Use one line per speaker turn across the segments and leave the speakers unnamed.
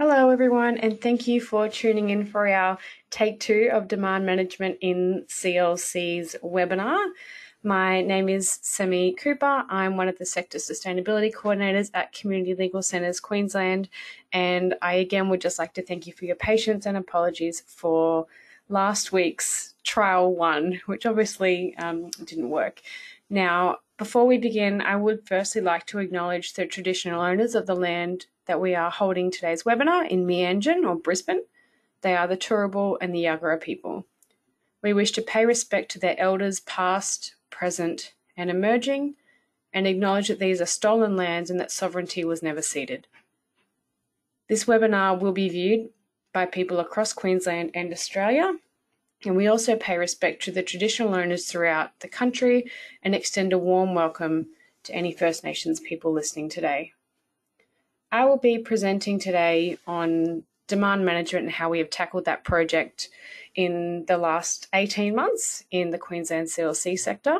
Hello, everyone, and thank you for tuning in for our take two of demand management in CLC's webinar. My name is Semi Cooper. I'm one of the sector sustainability coordinators at Community Legal Centres Queensland, and I again would just like to thank you for your patience and apologies for last week's trial one, which obviously um, didn't work. Now, before we begin, I would firstly like to acknowledge the traditional owners of the land that we are holding today's webinar in Meanjin or Brisbane. They are the Turrbal and the Yagara people. We wish to pay respect to their elders past, present, and emerging, and acknowledge that these are stolen lands and that sovereignty was never ceded. This webinar will be viewed by people across Queensland and Australia, and we also pay respect to the traditional owners throughout the country and extend a warm welcome to any First Nations people listening today. I will be presenting today on demand management and how we have tackled that project in the last 18 months in the Queensland CLC sector.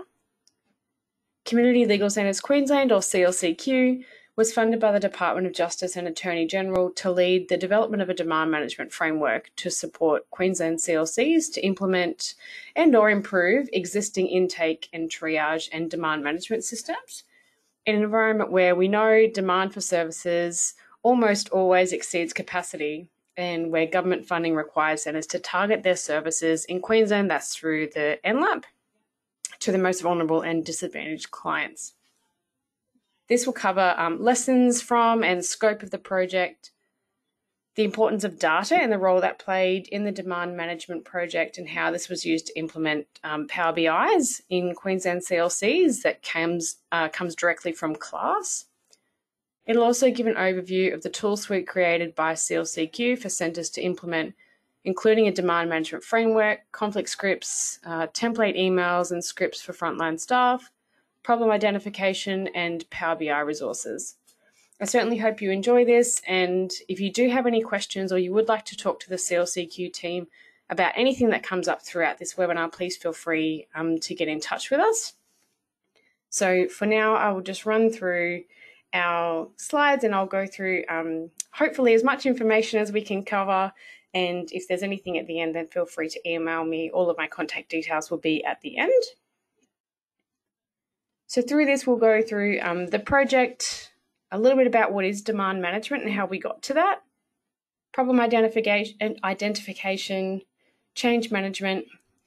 Community Legal Centres Queensland, or CLCQ, was funded by the Department of Justice and Attorney General to lead the development of a demand management framework to support Queensland CLCs to implement and or improve existing intake and triage and demand management systems in an environment where we know demand for services almost always exceeds capacity and where government funding requires centres to target their services in Queensland, that's through the NLAP, to the most vulnerable and disadvantaged clients. This will cover um, lessons from and scope of the project, the importance of data and the role that played in the demand management project and how this was used to implement um, Power BIs in Queensland CLCs that comes, uh, comes directly from CLASS. It'll also give an overview of the tool suite created by CLCQ for centres to implement, including a demand management framework, conflict scripts, uh, template emails and scripts for frontline staff, problem identification, and Power BI resources. I certainly hope you enjoy this. And if you do have any questions or you would like to talk to the CLCQ team about anything that comes up throughout this webinar, please feel free um, to get in touch with us. So for now, I will just run through our slides and I'll go through um, hopefully as much information as we can cover. And if there's anything at the end, then feel free to email me. All of my contact details will be at the end. So through this, we'll go through um, the project, a little bit about what is demand management and how we got to that, problem identification, identification change management,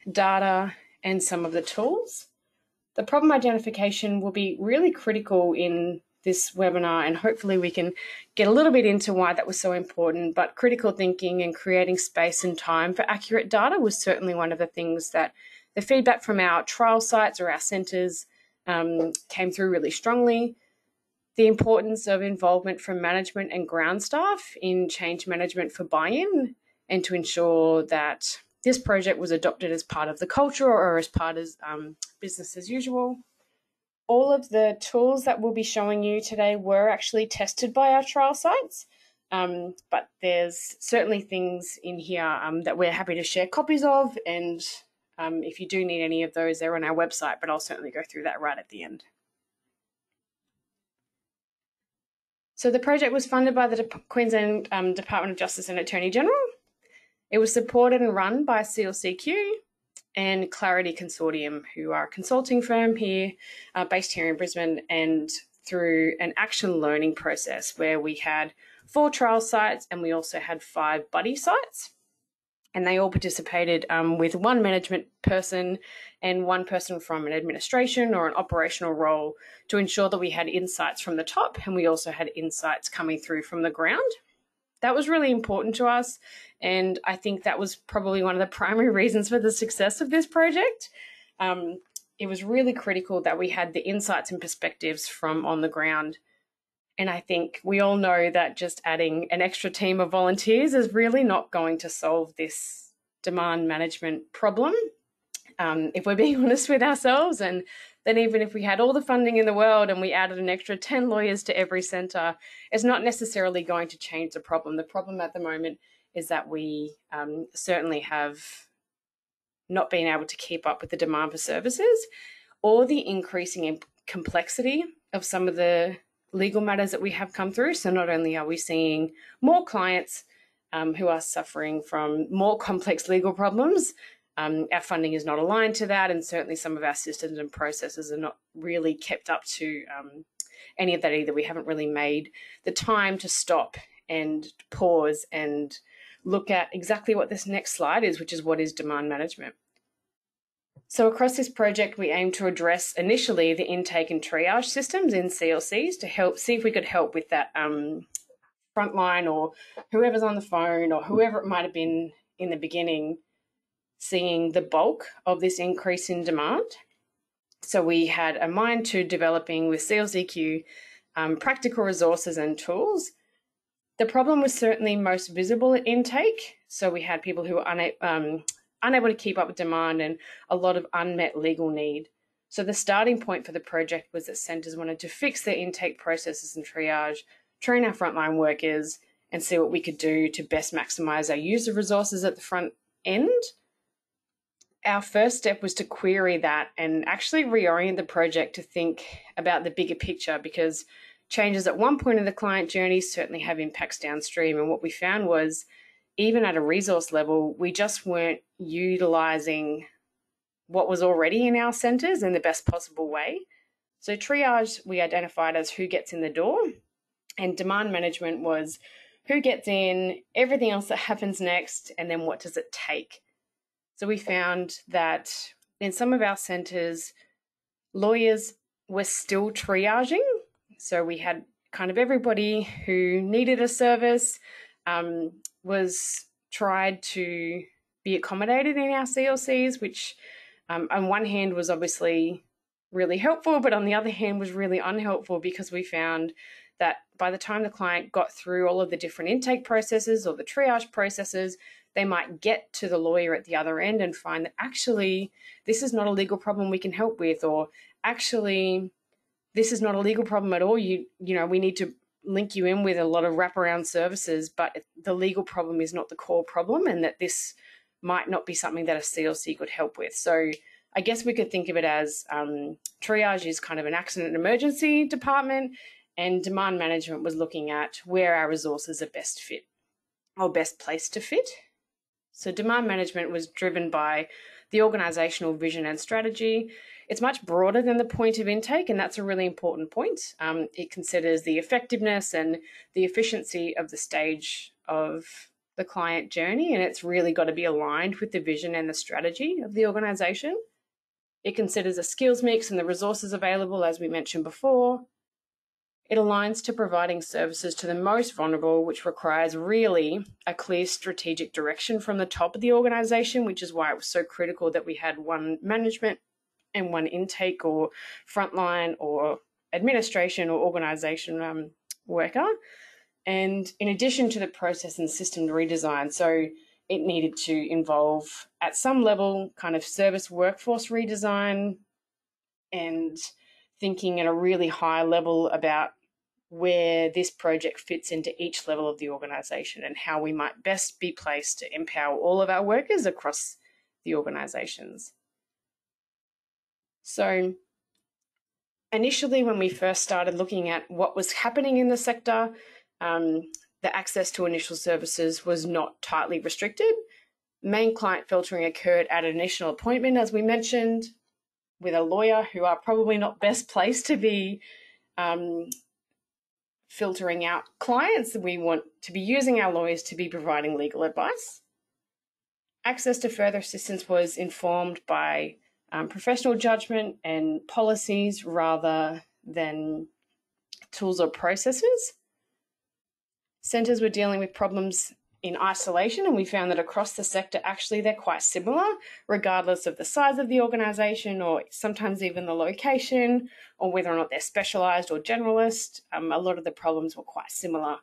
data, and some of the tools. The problem identification will be really critical in this webinar, and hopefully, we can get a little bit into why that was so important. But critical thinking and creating space and time for accurate data was certainly one of the things that the feedback from our trial sites or our centres um, came through really strongly the importance of involvement from management and ground staff in change management for buy in and to ensure that this project was adopted as part of the culture or as part of um, business as usual. All of the tools that we'll be showing you today were actually tested by our trial sites, um, but there's certainly things in here um, that we're happy to share copies of. And um, if you do need any of those, they're on our website, but I'll certainly go through that right at the end. So the project was funded by the De Queensland um, Department of Justice and Attorney General. It was supported and run by CLCQ and Clarity Consortium, who are a consulting firm here, uh, based here in Brisbane, and through an action learning process where we had four trial sites and we also had five buddy sites and they all participated um, with one management person and one person from an administration or an operational role to ensure that we had insights from the top and we also had insights coming through from the ground. That was really important to us, and I think that was probably one of the primary reasons for the success of this project. Um, it was really critical that we had the insights and perspectives from on the ground and I think we all know that just adding an extra team of volunteers is really not going to solve this demand management problem. Um, if we're being honest with ourselves, and then even if we had all the funding in the world and we added an extra 10 lawyers to every centre, it's not necessarily going to change the problem. The problem at the moment is that we um, certainly have not been able to keep up with the demand for services or the increasing complexity of some of the legal matters that we have come through. So not only are we seeing more clients um, who are suffering from more complex legal problems, um, our funding is not aligned to that, and certainly some of our systems and processes are not really kept up to um, any of that either. We haven't really made the time to stop and pause and look at exactly what this next slide is, which is what is demand management. So across this project, we aim to address initially the intake and triage systems in CLCs to help see if we could help with that um, frontline or whoever's on the phone or whoever it might have been in the beginning seeing the bulk of this increase in demand. So we had a mind to developing with CLCQ um, practical resources and tools. The problem was certainly most visible at intake. So we had people who were una- um, unable to keep up with demand and a lot of unmet legal need. So the starting point for the project was that centres wanted to fix their intake processes and triage, train our frontline workers, and see what we could do to best maximise our user resources at the front end. Our first step was to query that and actually reorient the project to think about the bigger picture because changes at one point in the client journey certainly have impacts downstream. And what we found was even at a resource level, we just weren't utilizing what was already in our centers in the best possible way. So, triage we identified as who gets in the door, and demand management was who gets in, everything else that happens next, and then what does it take. So, we found that in some of our centers, lawyers were still triaging. So, we had kind of everybody who needed a service um, was tried to be accommodated in our CLCs, which um, on one hand was obviously really helpful, but on the other hand was really unhelpful because we found that by the time the client got through all of the different intake processes or the triage processes, they might get to the lawyer at the other end and find that actually this is not a legal problem we can help with, or actually this is not a legal problem at all. You you know we need to link you in with a lot of wraparound services, but the legal problem is not the core problem, and that this might not be something that a CLC could help with. So I guess we could think of it as um, triage is kind of an accident emergency department, and demand management was looking at where our resources are best fit or best placed to fit. So demand management was driven by the organizational vision and strategy, it's much broader than the point of intake, and that's a really important point. Um, it considers the effectiveness and the efficiency of the stage of the client journey, and it's really got to be aligned with the vision and the strategy of the organization. It considers a skills mix and the resources available, as we mentioned before. It aligns to providing services to the most vulnerable, which requires really a clear strategic direction from the top of the organization, which is why it was so critical that we had one management and one intake or frontline or administration or organization um, worker. And in addition to the process and system redesign, so it needed to involve at some level kind of service workforce redesign and thinking at a really high level about where this project fits into each level of the organization and how we might best be placed to empower all of our workers across the organizations. So, initially, when we first started looking at what was happening in the sector, um, the access to initial services was not tightly restricted. Main client filtering occurred at an initial appointment, as we mentioned, with a lawyer who are probably not best placed to be um, filtering out clients. We want to be using our lawyers to be providing legal advice. Access to further assistance was informed by um, professional judgment and policies rather than tools or processes. Centres were dealing with problems in isolation, and we found that across the sector, actually, they're quite similar, regardless of the size of the organisation or sometimes even the location or whether or not they're specialised or generalist. Um, a lot of the problems were quite similar,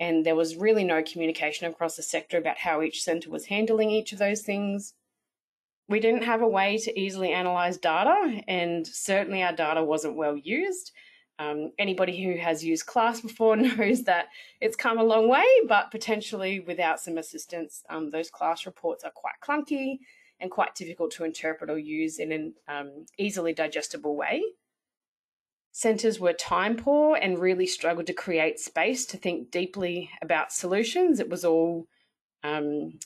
and there was really no communication across the sector about how each centre was handling each of those things we didn't have a way to easily analyze data, and certainly our data wasn't well used. Um, anybody who has used Class before knows that it's come a long way, but potentially without some assistance, um, those Class reports are quite clunky and quite difficult to interpret or use in an um, easily digestible way. Centres were time poor and really struggled to create space to think deeply about solutions. It was all um,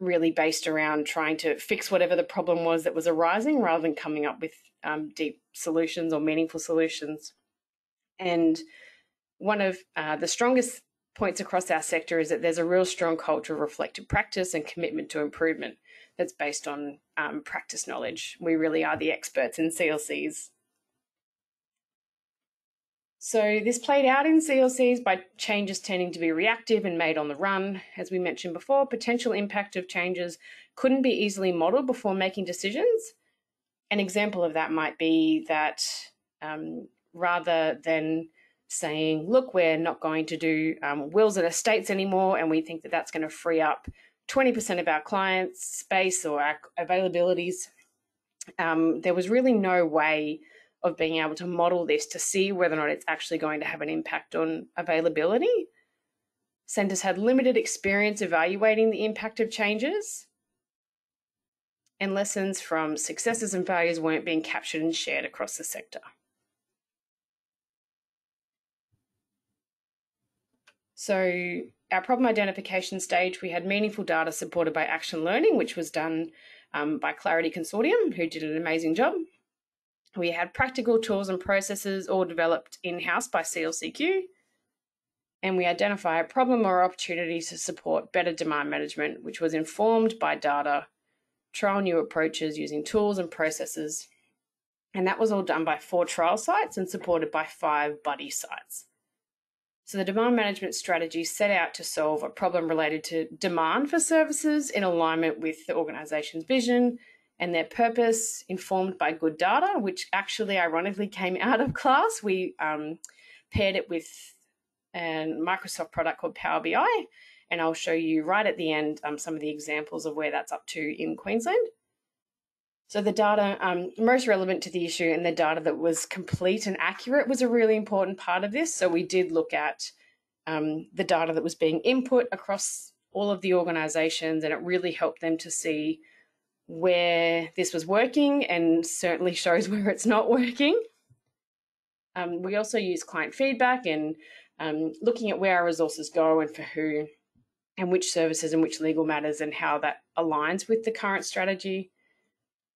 really based around trying to fix whatever the problem was that was arising rather than coming up with um, deep solutions or meaningful solutions. And one of uh, the strongest points across our sector is that there's a real strong culture of reflective practice and commitment to improvement that's based on um, practice knowledge. We really are the experts in CLCs. So this played out in CLCs by changes tending to be reactive and made on the run. As we mentioned before, potential impact of changes couldn't be easily modeled before making decisions. An example of that might be that um, rather than saying, look, we're not going to do um, wills and estates anymore, and we think that that's going to free up 20% of our clients' space or our availabilities, um, there was really no way of being able to model this to see whether or not it's actually going to have an impact on availability. Centres had limited experience evaluating the impact of changes, and lessons from successes and failures weren't being captured and shared across the sector. So, our problem identification stage, we had meaningful data supported by action learning, which was done um, by Clarity Consortium, who did an amazing job. We had practical tools and processes all developed in house by CLCQ. And we identify a problem or opportunity to support better demand management, which was informed by data, trial new approaches using tools and processes. And that was all done by four trial sites and supported by five buddy sites. So, the demand management strategy set out to solve a problem related to demand for services in alignment with the organisation's vision and their purpose, informed by good data, which actually ironically came out of class. We um, paired it with a Microsoft product called Power BI, and I'll show you right at the end um, some of the examples of where that's up to in Queensland. So the data um, most relevant to the issue and the data that was complete and accurate was a really important part of this. So we did look at um, the data that was being input across all of the organisations, and it really helped them to see where this was working and certainly shows where it's not working. Um, we also use client feedback and um, looking at where our resources go and for who and which services and which legal matters and how that aligns with the current strategy.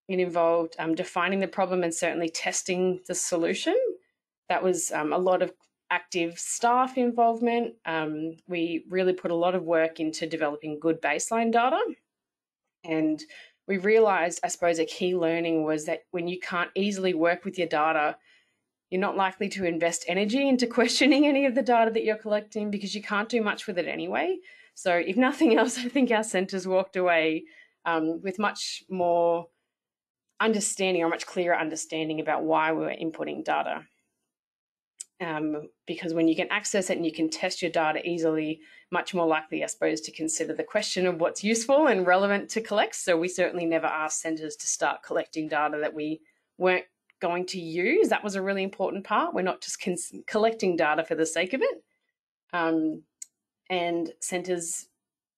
It involved um, defining the problem and certainly testing the solution. That was um, a lot of active staff involvement. Um, we really put a lot of work into developing good baseline data and we realized, I suppose, a key learning was that when you can't easily work with your data, you're not likely to invest energy into questioning any of the data that you're collecting because you can't do much with it anyway. So, if nothing else, I think our centres walked away um, with much more understanding or much clearer understanding about why we were inputting data. Um, because when you can access it and you can test your data easily, much more likely, I suppose, to consider the question of what's useful and relevant to collect. So we certainly never asked centres to start collecting data that we weren't going to use. That was a really important part. We're not just collecting data for the sake of it. Um, and centres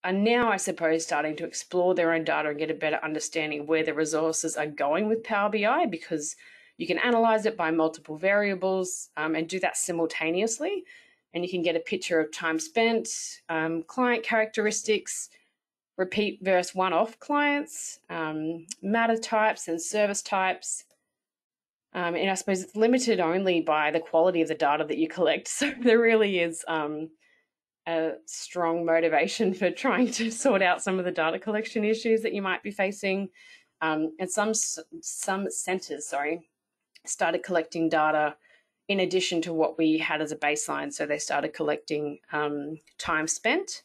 are now, I suppose, starting to explore their own data and get a better understanding of where the resources are going with Power BI because you can analyze it by multiple variables um, and do that simultaneously and you can get a picture of time spent, um, client characteristics, repeat versus one off clients, um, matter types and service types. Um, and I suppose it's limited only by the quality of the data that you collect. So there really is um, a strong motivation for trying to sort out some of the data collection issues that you might be facing. Um, and some some centres, sorry, started collecting data in addition to what we had as a baseline. So they started collecting um, time spent,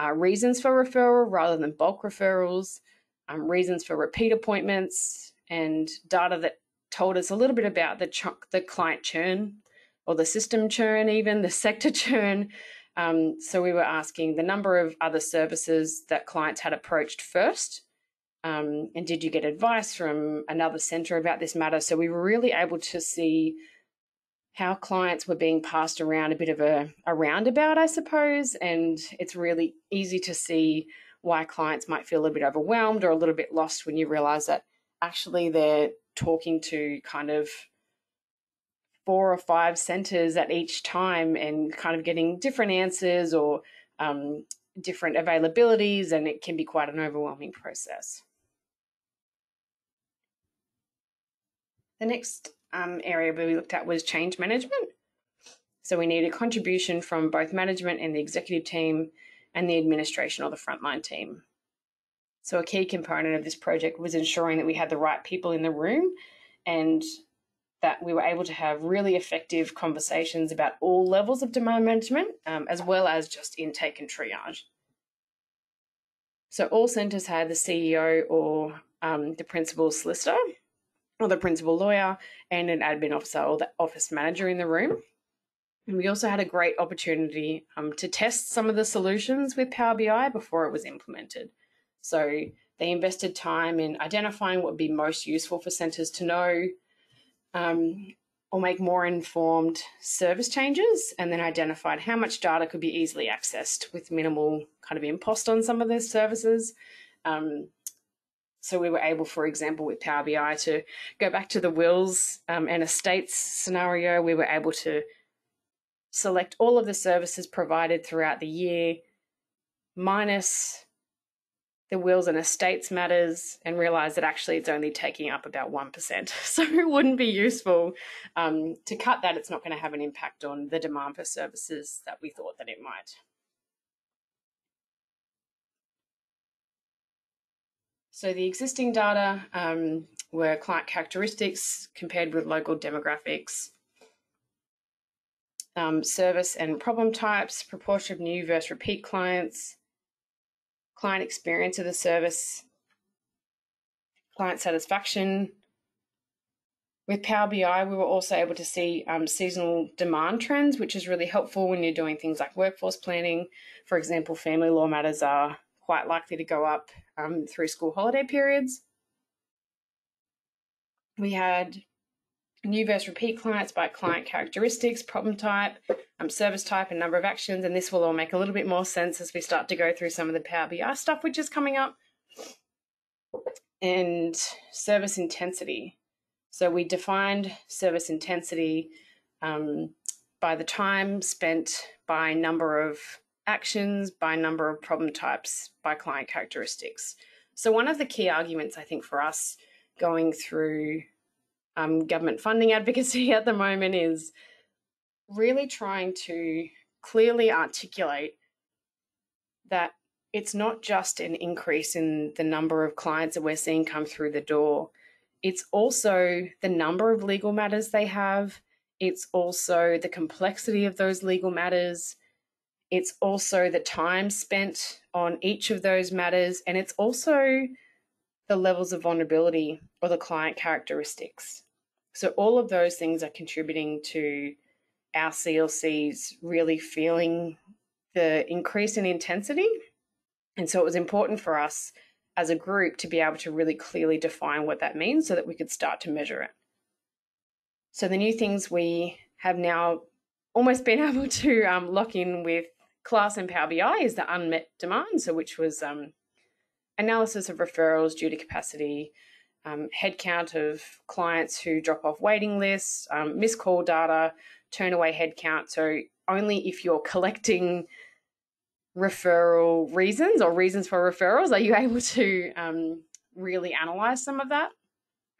uh, reasons for referral rather than bulk referrals, um, reasons for repeat appointments, and data that told us a little bit about the ch- the client churn or the system churn, even the sector churn. Um, so we were asking the number of other services that clients had approached first. Um, and did you get advice from another centre about this matter? So we were really able to see how clients were being passed around a bit of a, a roundabout, I suppose. And it's really easy to see why clients might feel a bit overwhelmed or a little bit lost when you realize that actually they're talking to kind of four or five centers at each time and kind of getting different answers or um, different availabilities, and it can be quite an overwhelming process. The next um, area we looked at was change management. So we need a contribution from both management and the executive team and the administration or the frontline team. So a key component of this project was ensuring that we had the right people in the room and that we were able to have really effective conversations about all levels of demand management, um, as well as just intake and triage. So all centres had the CEO or um, the principal solicitor or the principal lawyer and an admin officer or the office manager in the room. And we also had a great opportunity um, to test some of the solutions with Power BI before it was implemented. So they invested time in identifying what would be most useful for centres to know um, or make more informed service changes, and then identified how much data could be easily accessed with minimal kind of impost on some of those services. Um, so we were able, for example, with Power BI to go back to the wills um, and estates scenario. We were able to select all of the services provided throughout the year, minus the wills and estates matters and realize that actually it's only taking up about 1%. So it wouldn't be useful um, to cut that. It's not going to have an impact on the demand for services that we thought that it might. So the existing data um, were client characteristics compared with local demographics, um, service and problem types, proportion of new versus repeat clients, client experience of the service, client satisfaction. With Power BI, we were also able to see um, seasonal demand trends, which is really helpful when you're doing things like workforce planning. For example, family law matters are quite likely to go up um, through school holiday periods. We had new versus repeat clients by client characteristics, problem type, um, service type, and number of actions. And this will all make a little bit more sense as we start to go through some of the Power BI stuff, which is coming up. And service intensity. So we defined service intensity um, by the time spent by number of actions, by number of problem types, by client characteristics. So one of the key arguments I think for us going through um, government funding advocacy at the moment is really trying to clearly articulate that it's not just an increase in the number of clients that we're seeing come through the door. It's also the number of legal matters they have. It's also the complexity of those legal matters. It's also the time spent on each of those matters. And it's also the levels of vulnerability or the client characteristics. So all of those things are contributing to our CLCs really feeling the increase in intensity. And so it was important for us as a group to be able to really clearly define what that means so that we could start to measure it. So the new things we have now almost been able to um, lock in with class and Power BI is the unmet demand, so which was um, analysis of referrals due to capacity, um, headcount of clients who drop off waiting lists, um, missed call data, turn away headcount. So only if you're collecting referral reasons or reasons for referrals are you able to um, really analyze some of that.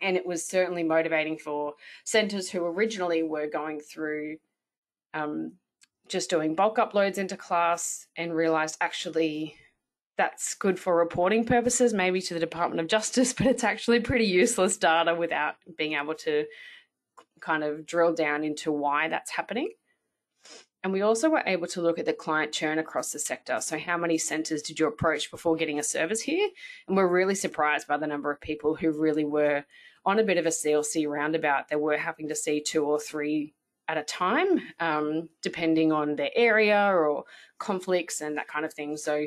And it was certainly motivating for centres who originally were going through um, just doing bulk uploads into class and realized actually that's good for reporting purposes, maybe to the Department of Justice, but it's actually pretty useless data without being able to kind of drill down into why that's happening. And we also were able to look at the client churn across the sector. So, how many centres did you approach before getting a service here? And we're really surprised by the number of people who really were on a bit of a CLC roundabout. They were having to see two or three at a time, um, depending on their area or conflicts and that kind of thing. So,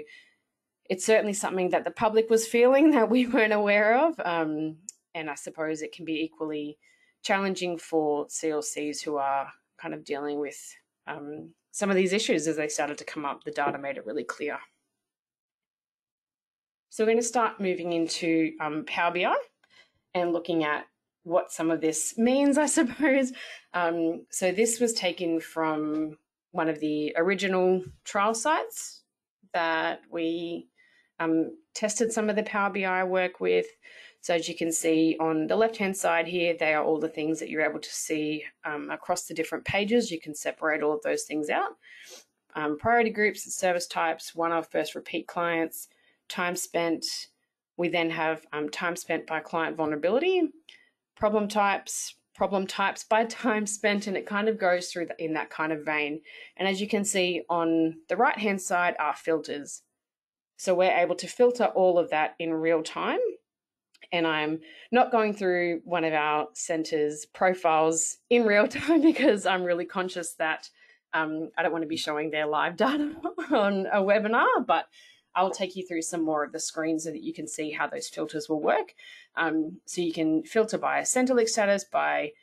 it's certainly something that the public was feeling that we weren't aware of. Um, and I suppose it can be equally challenging for CLCs who are kind of dealing with um, some of these issues as they started to come up. The data made it really clear. So we're going to start moving into um, Power BI and looking at what some of this means, I suppose. Um, so this was taken from one of the original trial sites that we um, tested some of the Power BI I work with. So as you can see on the left-hand side here, they are all the things that you're able to see um, across the different pages. You can separate all of those things out. Um, priority groups and service types, one-off first repeat clients, time spent. We then have um, time spent by client vulnerability, problem types, problem types by time spent, and it kind of goes through in that kind of vein. And as you can see on the right-hand side are filters. So we're able to filter all of that in real time and I'm not going through one of our centres profiles in real time because I'm really conscious that um, I don't want to be showing their live data on a webinar, but I'll take you through some more of the screens so that you can see how those filters will work. Um, so you can filter by a Centrelink status, by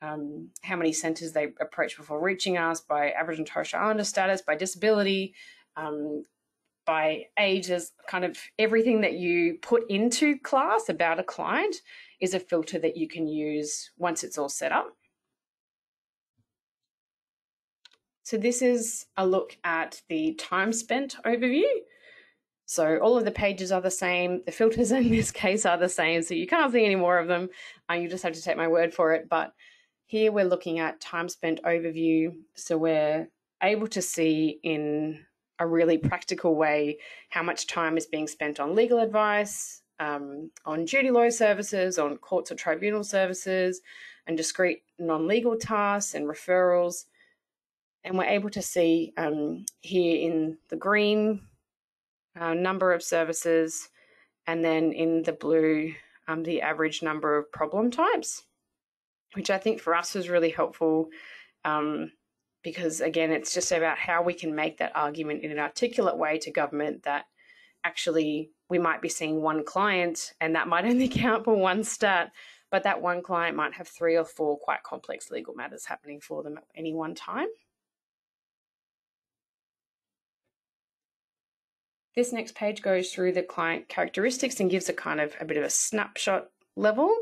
um, how many centres they approach before reaching us, by Aboriginal and Torres Strait Islander status, by disability, um, by age, kind of everything that you put into class about a client is a filter that you can use once it's all set up. So this is a look at the time spent overview. So all of the pages are the same. The filters in this case are the same. So you can't see any more of them. Uh, you just have to take my word for it. But here we're looking at time spent overview. So we're able to see in a really practical way how much time is being spent on legal advice, um, on duty law services, on courts or tribunal services, and discrete non legal tasks and referrals. And we're able to see um, here in the green uh, number of services, and then in the blue, um, the average number of problem types, which I think for us was really helpful. Um, because again, it's just about how we can make that argument in an articulate way to government that actually we might be seeing one client and that might only count for one stat, but that one client might have three or four quite complex legal matters happening for them at any one time. This next page goes through the client characteristics and gives a kind of a bit of a snapshot level.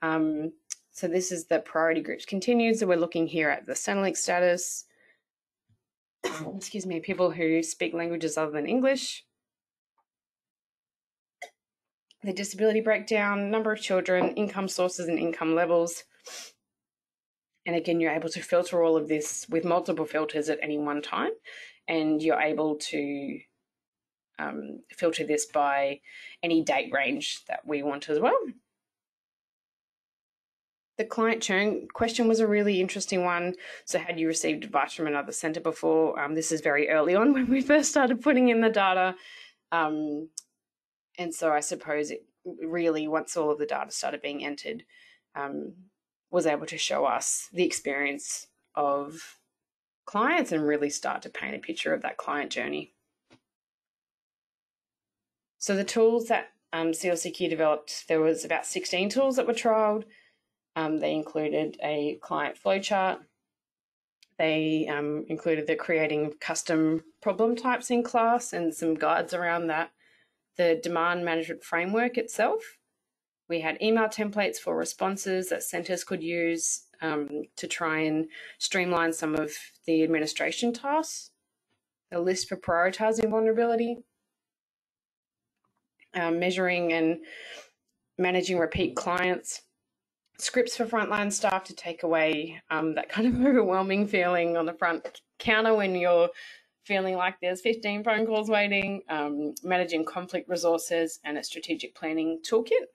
Um, so this is the priority groups continued. So we're looking here at the Centrelink status. Excuse me, people who speak languages other than English. The disability breakdown, number of children, income sources and income levels. And again, you're able to filter all of this with multiple filters at any one time. And you're able to um, filter this by any date range that we want as well. The client churn question was a really interesting one. So, had you received advice from another centre before? Um, this is very early on when we first started putting in the data. Um, and so, I suppose it really, once all of the data started being entered, um, was able to show us the experience of clients and really start to paint a picture of that client journey. So, the tools that um, CLCQ developed, there was about 16 tools that were trialled. Um, they included a client flowchart. They um, included the creating custom problem types in class and some guides around that. The demand management framework itself. We had email templates for responses that centres could use um, to try and streamline some of the administration tasks. A list for prioritising vulnerability. Um, measuring and managing repeat clients scripts for frontline staff to take away um, that kind of overwhelming feeling on the front counter when you're feeling like there's 15 phone calls waiting, um, managing conflict resources, and a strategic planning toolkit.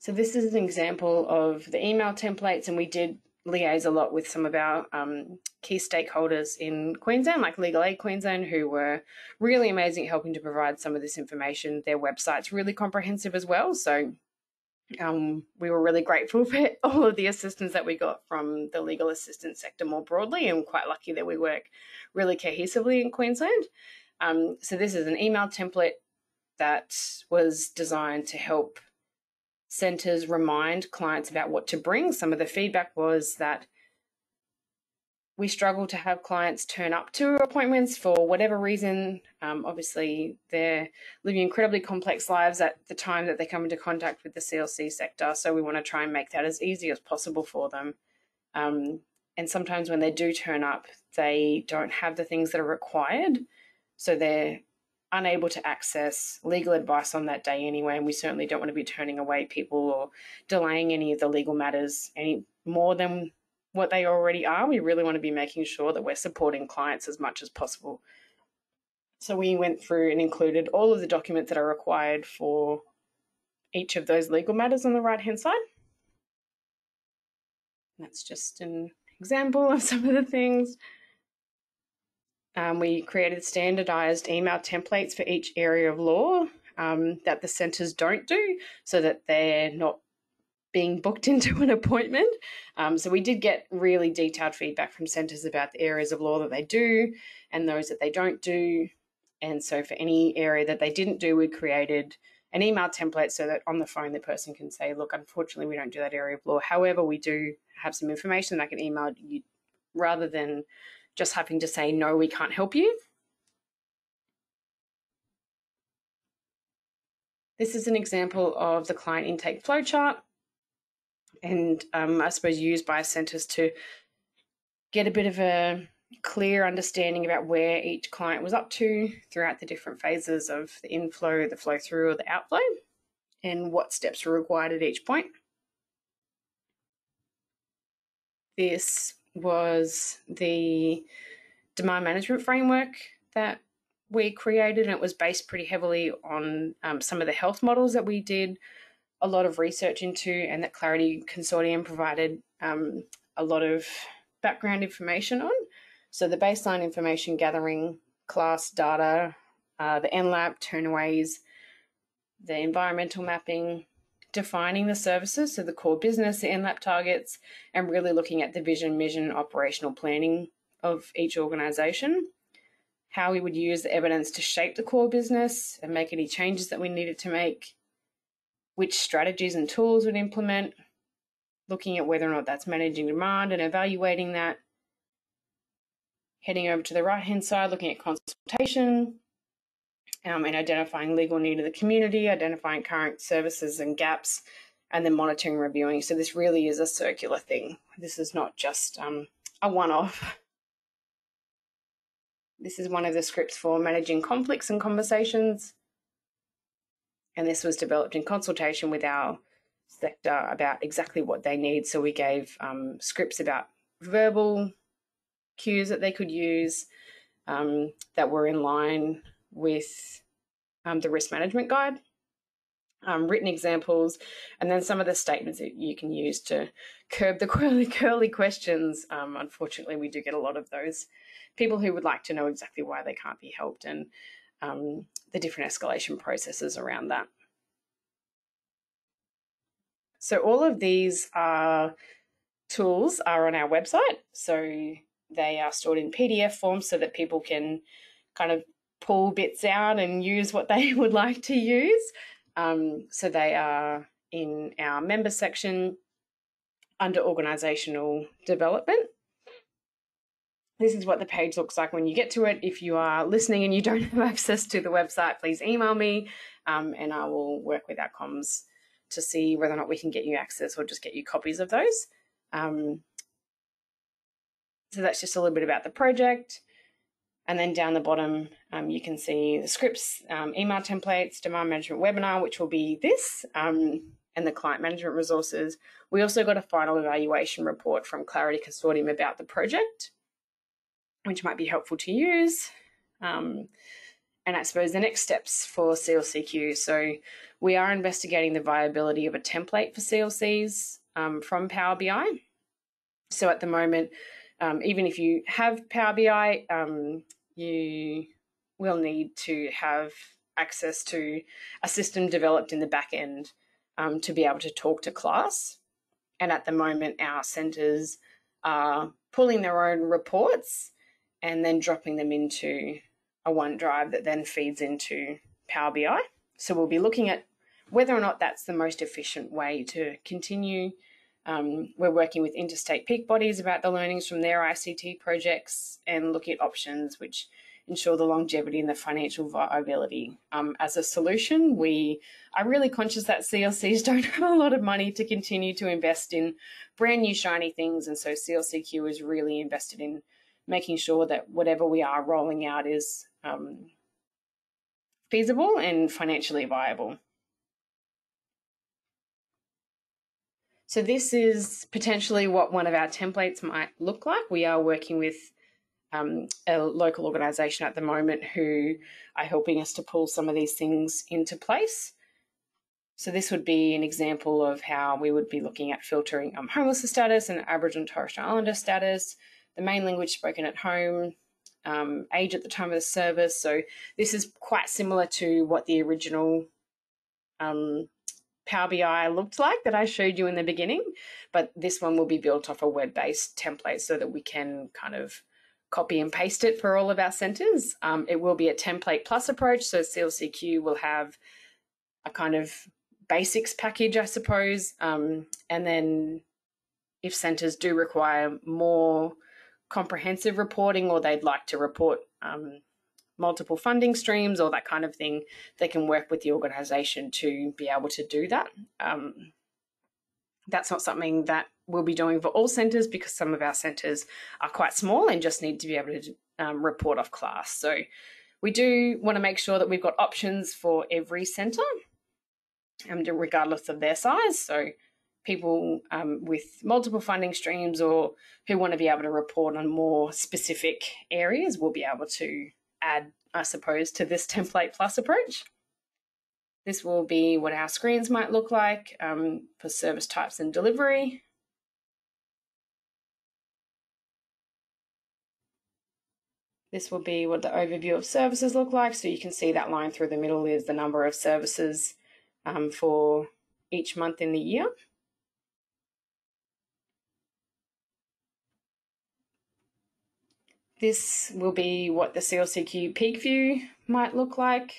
So this is an example of the email templates, and we did liaise a lot with some of our um, key stakeholders in Queensland, like Legal Aid Queensland, who were really amazing at helping to provide some of this information. Their website's really comprehensive as well. So um, we were really grateful for all of the assistance that we got from the legal assistance sector more broadly, and quite lucky that we work really cohesively in Queensland. Um, so this is an email template that was designed to help centres remind clients about what to bring. Some of the feedback was that we struggle to have clients turn up to appointments for whatever reason. Um, obviously, they're living incredibly complex lives at the time that they come into contact with the CLC sector. So we want to try and make that as easy as possible for them. Um, and sometimes when they do turn up, they don't have the things that are required. So they're unable to access legal advice on that day anyway. And we certainly don't want to be turning away people or delaying any of the legal matters any more than what they already are. We really want to be making sure that we're supporting clients as much as possible. So we went through and included all of the documents that are required for each of those legal matters on the right hand side. That's just an example of some of the things. Um, we created standardized email templates for each area of law um, that the centres don't do so that they're not being booked into an appointment. Um, so we did get really detailed feedback from centres about the areas of law that they do and those that they don't do. And so for any area that they didn't do, we created an email template so that on the phone the person can say, look, unfortunately, we don't do that area of law. However, we do have some information I can email you rather than just having to say, no, we can't help you. This is an example of the client intake flowchart and um, I suppose used by centres to get a bit of a clear understanding about where each client was up to throughout the different phases of the inflow, the flow through, or the outflow, and what steps were required at each point. This was the demand management framework that we created, and it was based pretty heavily on um, some of the health models that we did a lot of research into, and that Clarity Consortium provided um, a lot of background information on. So the baseline information gathering, class data, uh, the NLAP, turnaways, the environmental mapping, defining the services, so the core business, the NLAP targets, and really looking at the vision, mission, operational planning of each organisation, how we would use the evidence to shape the core business and make any changes that we needed to make, which strategies and tools would implement, looking at whether or not that's managing demand and evaluating that. Heading over to the right hand side, looking at consultation um, and identifying legal need of the community, identifying current services and gaps, and then monitoring and reviewing. So, this really is a circular thing. This is not just um, a one off. This is one of the scripts for managing conflicts and conversations and this was developed in consultation with our sector about exactly what they need. So we gave um, scripts about verbal cues that they could use um, that were in line with um, the risk management guide, um, written examples, and then some of the statements that you can use to curb the curly, curly questions. Um, unfortunately, we do get a lot of those people who would like to know exactly why they can't be helped and um, the different escalation processes around that. So all of these uh, tools are on our website. So they are stored in PDF form so that people can kind of pull bits out and use what they would like to use. Um, so they are in our member section under organizational development this is what the page looks like when you get to it. If you are listening and you don't have access to the website, please email me um, and I will work with our comms to see whether or not we can get you access or just get you copies of those. Um, so that's just a little bit about the project. And then down the bottom, um, you can see the scripts, um, email templates, demand management webinar, which will be this, um, and the client management resources. We also got a final evaluation report from Clarity Consortium about the project which might be helpful to use. Um, and I suppose the next steps for CLCQ. So we are investigating the viability of a template for CLCs um, from Power BI. So at the moment, um, even if you have Power BI, um, you will need to have access to a system developed in the back end um, to be able to talk to class. And at the moment, our centres are pulling their own reports and then dropping them into a OneDrive that then feeds into Power BI. So we'll be looking at whether or not that's the most efficient way to continue Um, we're working with interstate peak bodies about the learnings from their ICT projects and looking at options which ensure the longevity and the financial viability. Um, as a solution, we are really conscious that CLCs don't have a lot of money to continue to invest in brand new shiny things, and so CLCQ is really invested in making sure that whatever we are rolling out is um, feasible and financially viable. So this is potentially what one of our templates might look like. We are working with um, a local organisation at the moment who are helping us to pull some of these things into place. So this would be an example of how we would be looking at filtering um, homelessness status and Aboriginal and Torres Strait Islander status, the main language spoken at home, um, age at the time of the service. So this is quite similar to what the original um, Power BI looked like that I showed you in the beginning, but this one will be built off a web-based template so that we can kind of copy and paste it for all of our centres. Um, it will be a template plus approach, so CLCQ will have a kind of basics package, I suppose, um, and then if centres do require more comprehensive reporting or they'd like to report um, multiple funding streams or that kind of thing, they can work with the organisation to be able to do that. Um, that's not something that we'll be doing for all centres because some of our centres are quite small and just need to be able to um, report off CLASS. So we do want to make sure that we've got options for every centre, um, regardless of their size. So people um, with multiple funding streams or who want to be able to report on more specific areas will be able to add, I suppose, to this template plus approach. This will be what our screens might look like um, for service types and delivery. This will be what the overview of services look like. So you can see that line through the middle is the number of services um, for each month in the year. This will be what the CLCQ peak view might look like.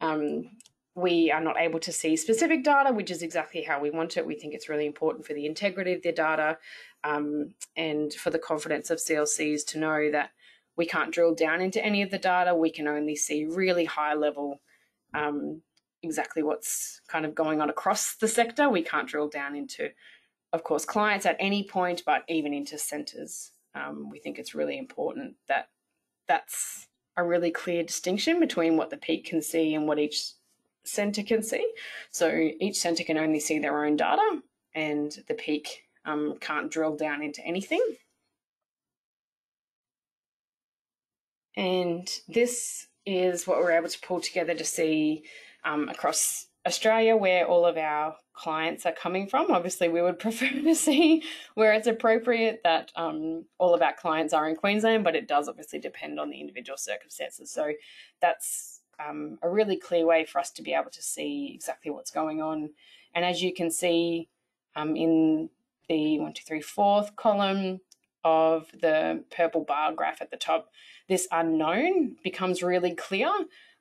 Um, we are not able to see specific data, which is exactly how we want it. We think it's really important for the integrity of the data um, and for the confidence of CLCs to know that we can't drill down into any of the data. We can only see really high level um, exactly what's kind of going on across the sector. We can't drill down into, of course, clients at any point, but even into centres. Um, we think it's really important that that's a really clear distinction between what the peak can see and what each centre can see. So each centre can only see their own data, and the peak um, can't drill down into anything. And this is what we're able to pull together to see um, across Australia where all of our clients are coming from. Obviously, we would prefer to see where it's appropriate that um, all of our clients are in Queensland, but it does obviously depend on the individual circumstances. So that's um, a really clear way for us to be able to see exactly what's going on. And as you can see um, in the one, two, three, fourth column of the purple bar graph at the top, this unknown becomes really clear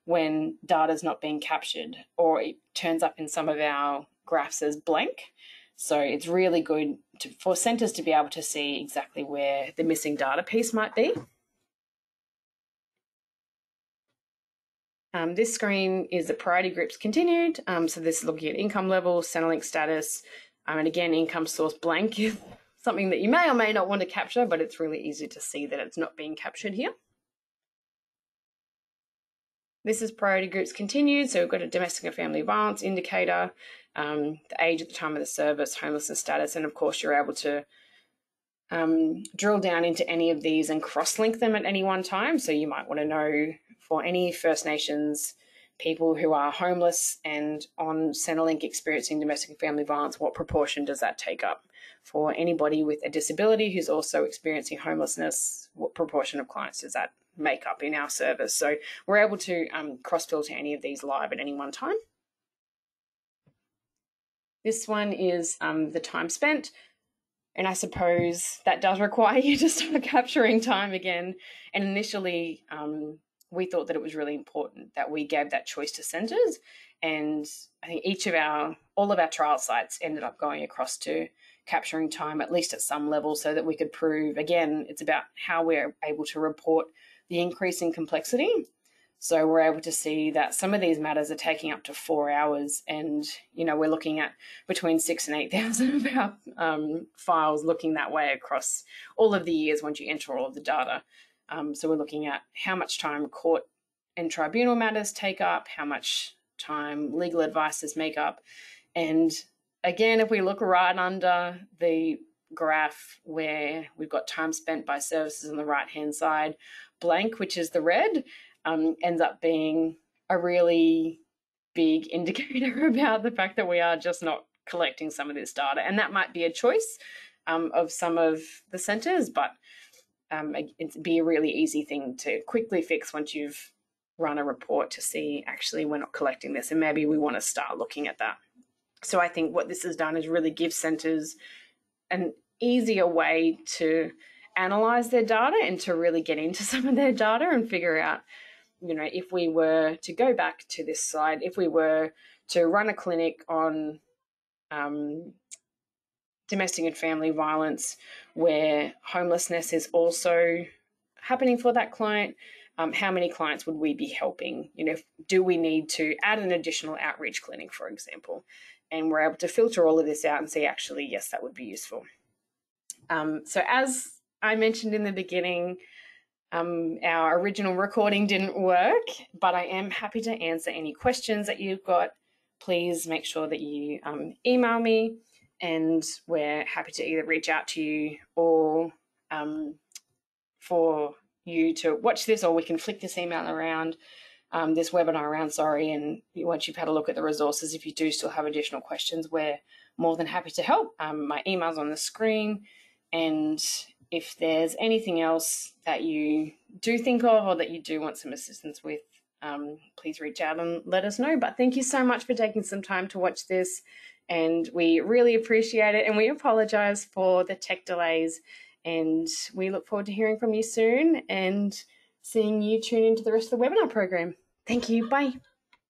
when data is not being captured or it turns up in some of our graphs as blank. So it's really good to, for centres to be able to see exactly where the missing data piece might be. Um, this screen is the priority groups continued. Um, so this is looking at income level, Centrelink status, um, and again, income source blank is something that you may or may not want to capture, but it's really easy to see that it's not being captured here. This is priority groups continued. So we've got a domestic and family violence indicator, um, the age at the time of the service, homelessness status, and of course you're able to um, drill down into any of these and cross-link them at any one time. So you might want to know for any First Nations people who are homeless and on Centrelink experiencing domestic and family violence, what proportion does that take up? For anybody with a disability who's also experiencing homelessness, what proportion of clients does that make up in our service. So we're able to um, cross filter any of these live at any one time. This one is um, the time spent. And I suppose that does require you to start capturing time again. And initially, um, we thought that it was really important that we gave that choice to centres. And I think each of our, all of our trial sites ended up going across to capturing time, at least at some level, so that we could prove again, it's about how we're able to report the increase in complexity. So we're able to see that some of these matters are taking up to four hours, and you know we're looking at between six and eight thousand of our um, files looking that way across all of the years once you enter all of the data. Um, so we're looking at how much time court and tribunal matters take up, how much time legal advices make up, and again, if we look right under the graph where we've got time spent by services on the right hand side, blank, which is the red, um, ends up being a really big indicator about the fact that we are just not collecting some of this data. And that might be a choice um, of some of the centres, but um, it'd be a really easy thing to quickly fix once you've run a report to see actually we're not collecting this and maybe we want to start looking at that. So I think what this has done is really give centres an easier way to analyze their data and to really get into some of their data and figure out, you know, if we were to go back to this slide, if we were to run a clinic on um, domestic and family violence where homelessness is also happening for that client, um, how many clients would we be helping? You know, do we need to add an additional outreach clinic, for example? and we're able to filter all of this out and see actually, yes, that would be useful. Um, so as I mentioned in the beginning, um, our original recording didn't work, but I am happy to answer any questions that you've got. Please make sure that you um, email me, and we're happy to either reach out to you or um, for you to watch this, or we can flick this email around um, this webinar around sorry and once you've had a look at the resources if you do still have additional questions we're more than happy to help um, my email's on the screen and if there's anything else that you do think of or that you do want some assistance with um, please reach out and let us know but thank you so much for taking some time to watch this and we really appreciate it and we apologize for the tech delays and we look forward to hearing from you soon and seeing you tune into the rest of the webinar program. Thank you. Bye.